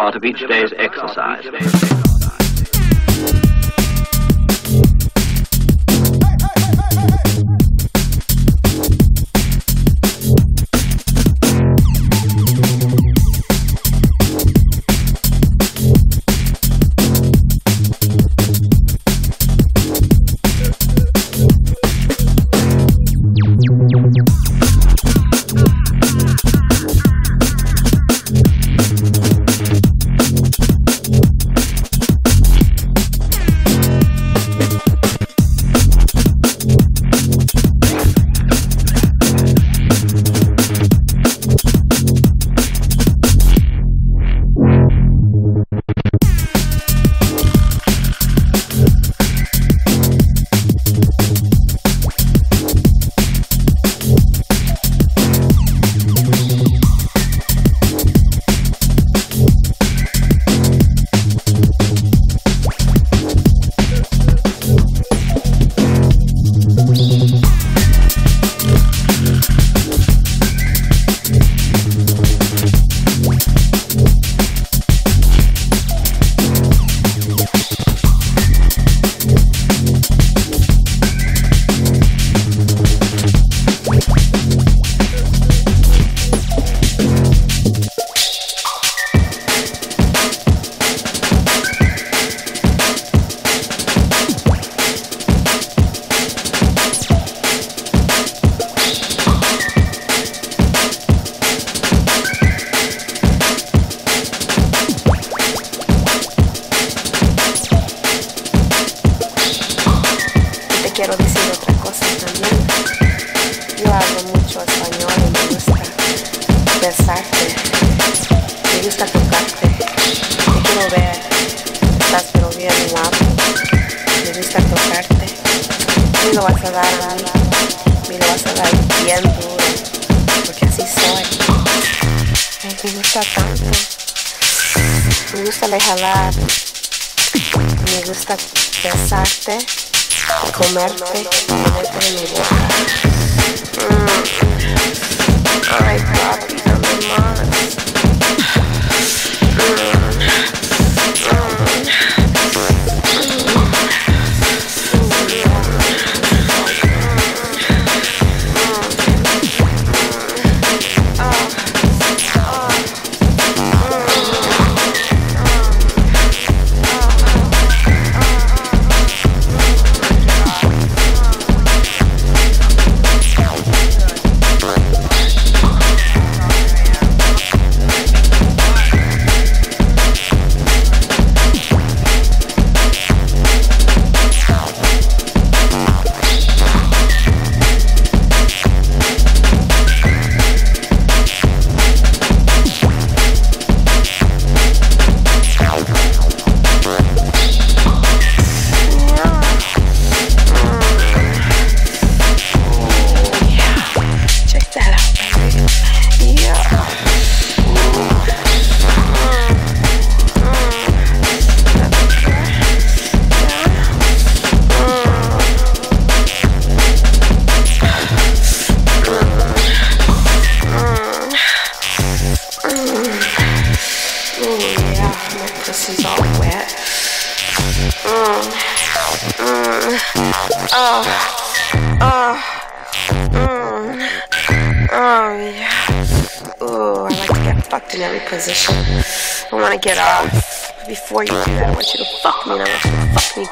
start of each day's exercise.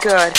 Good.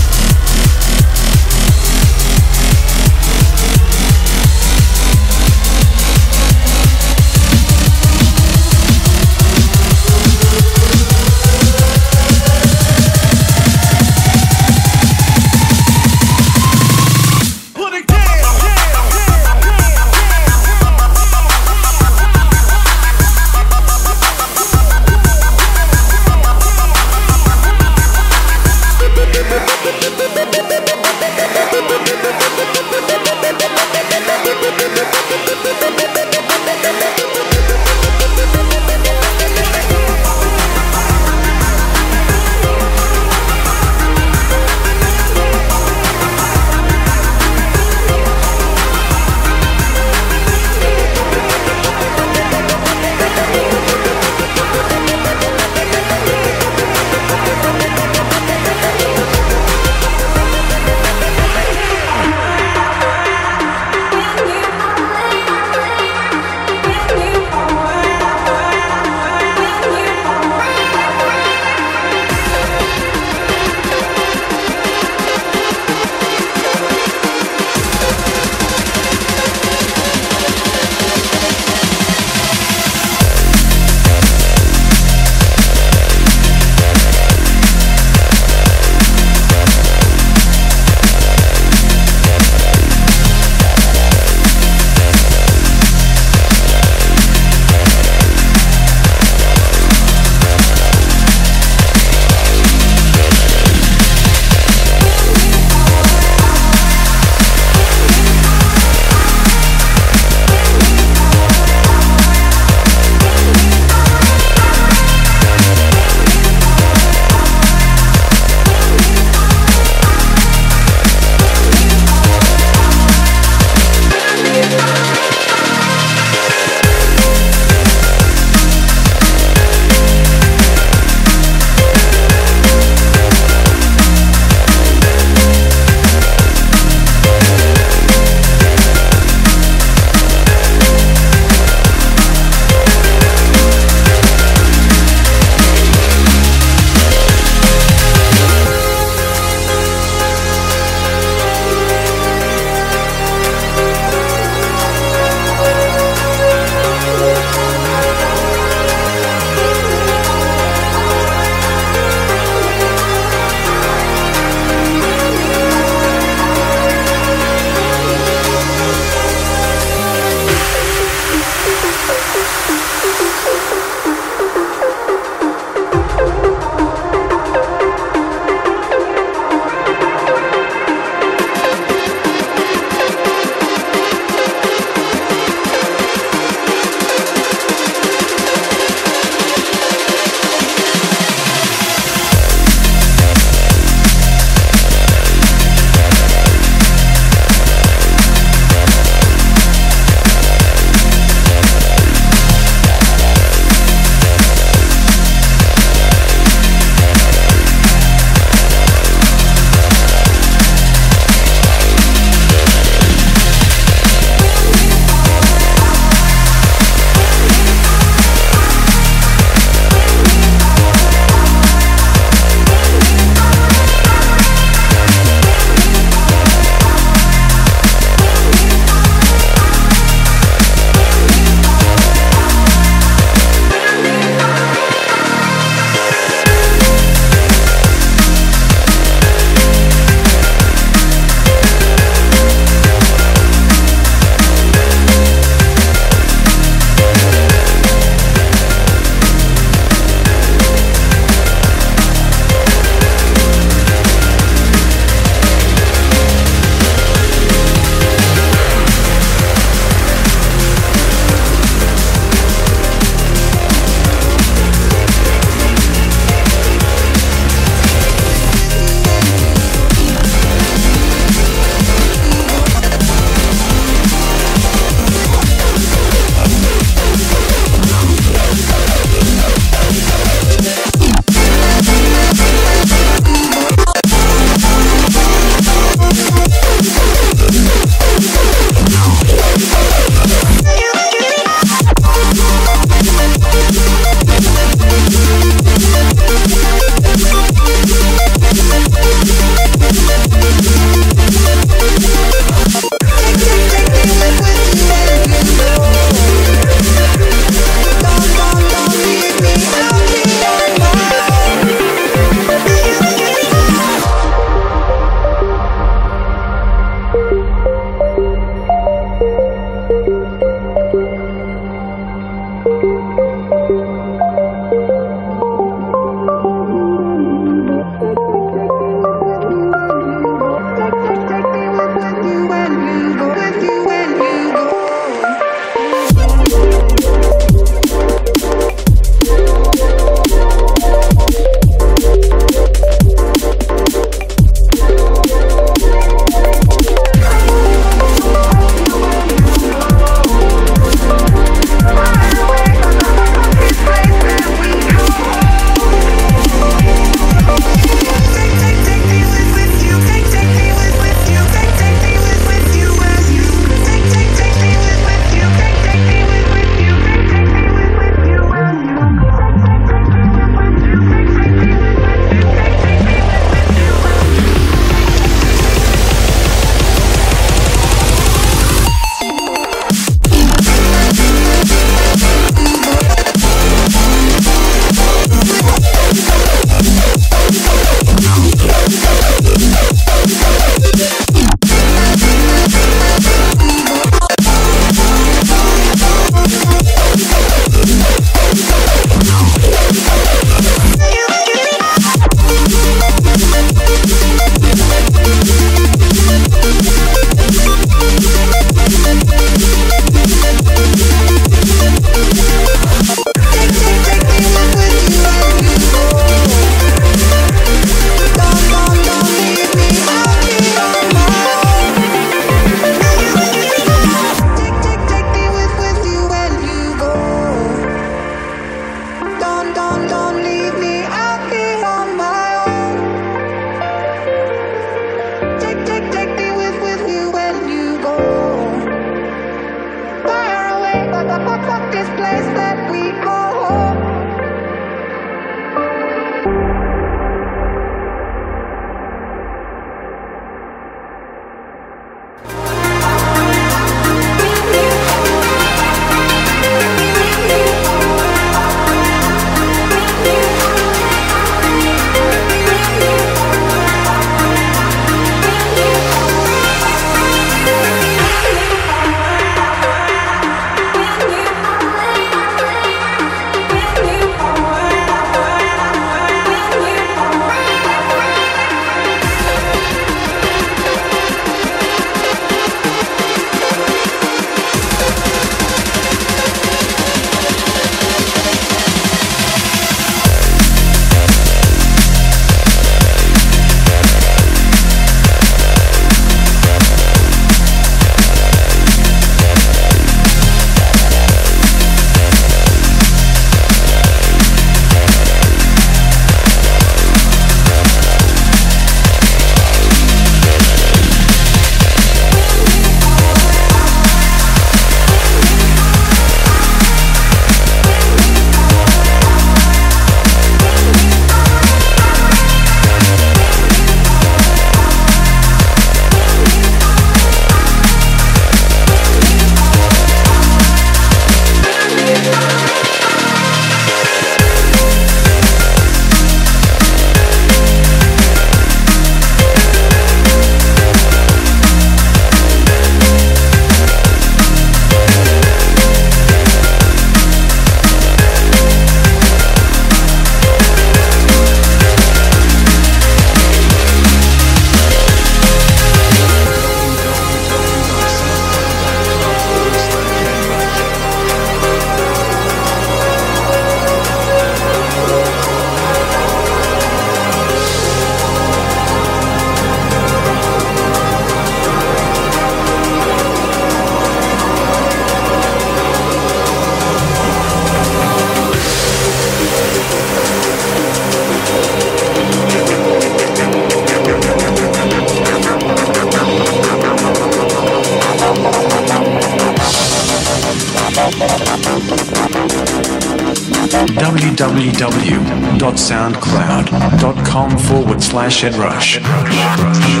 Slash edrush.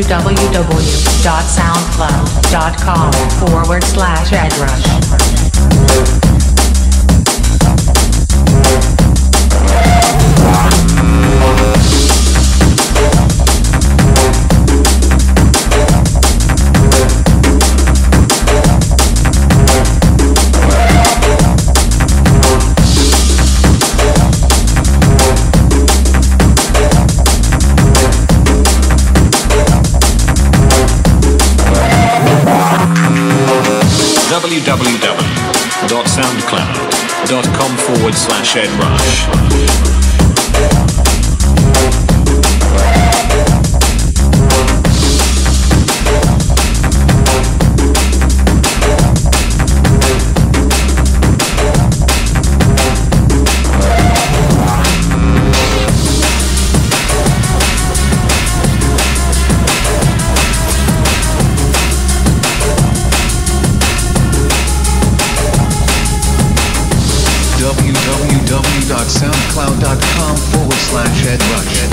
www.soundcloud.com forward slash edrush. Forward slash edrush. www.soundcloud.com forward slash edrush.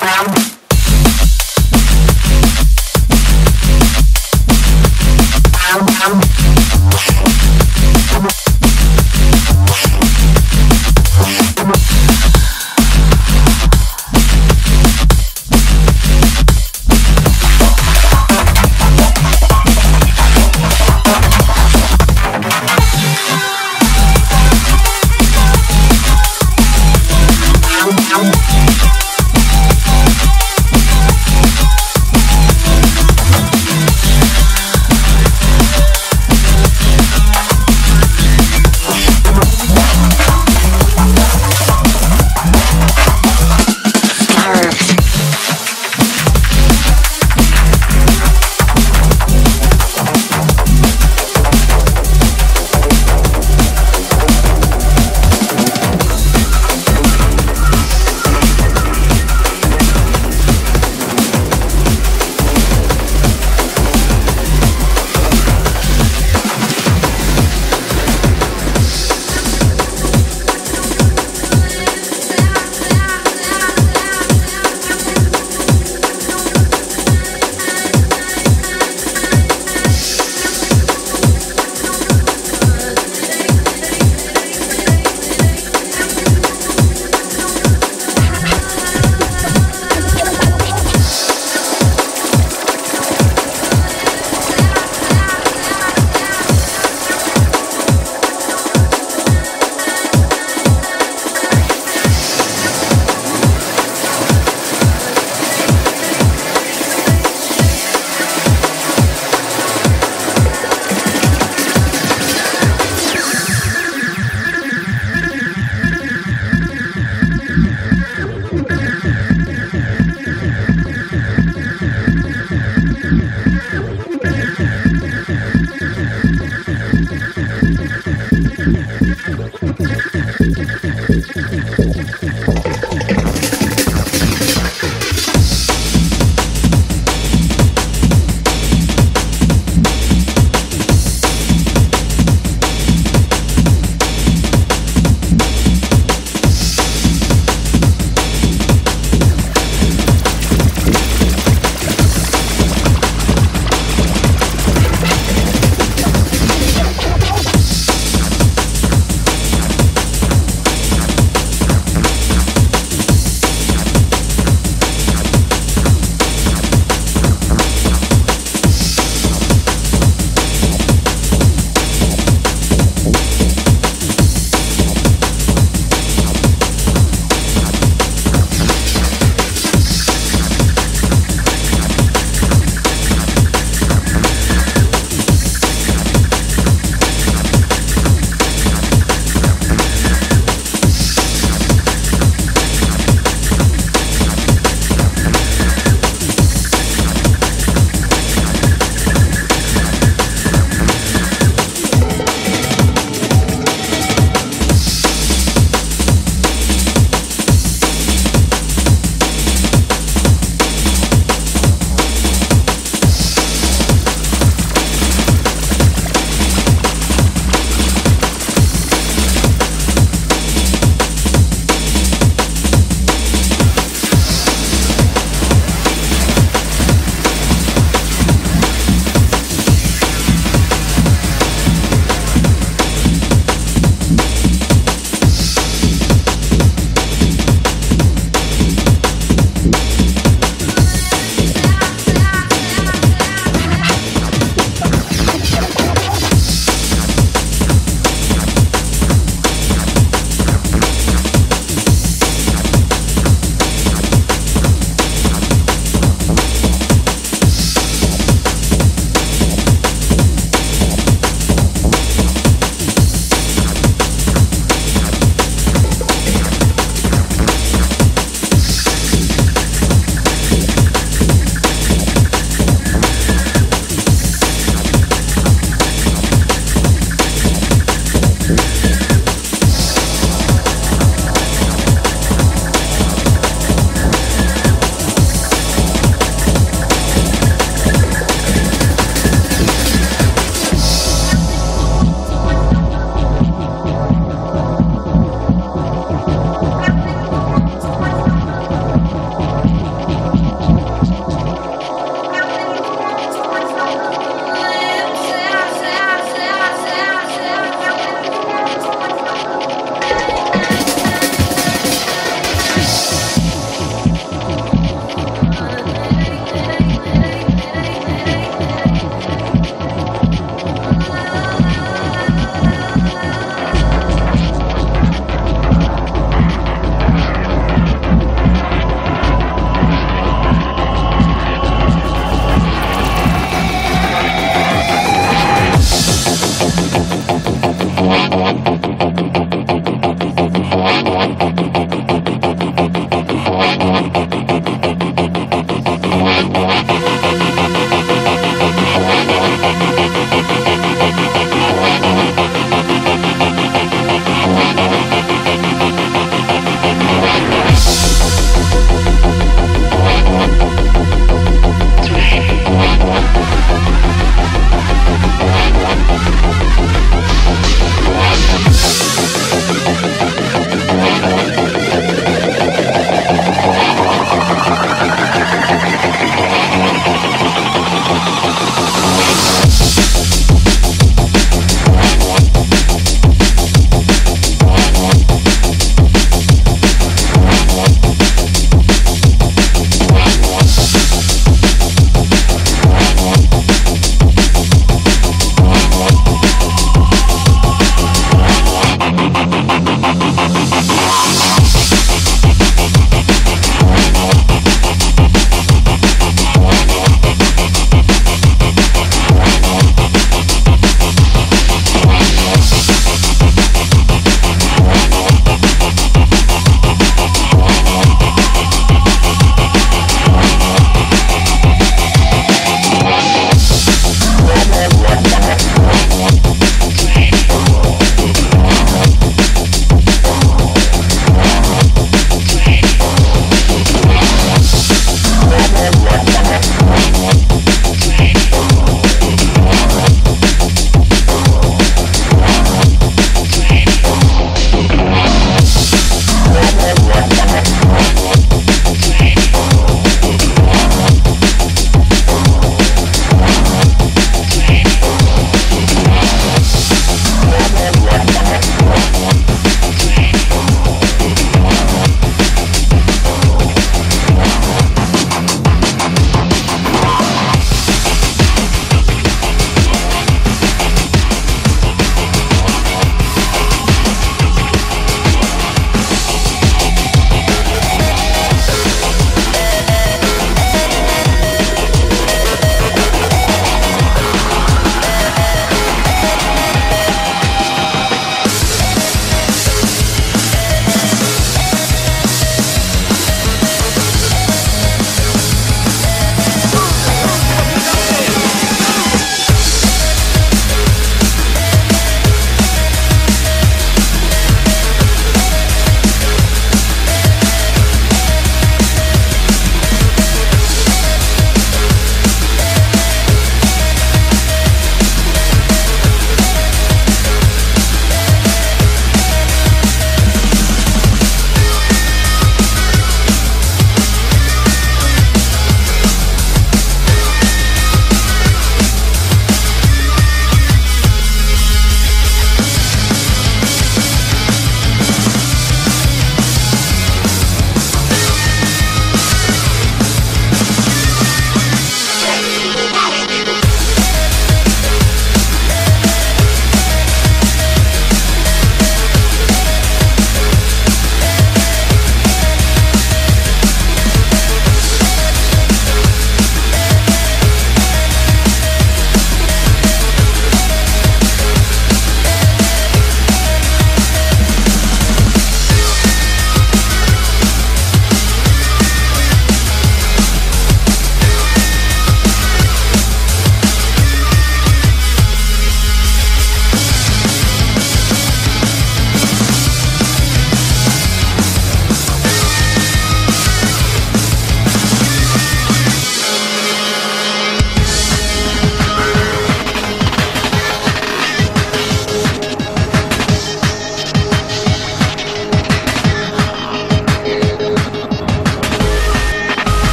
Scarabs.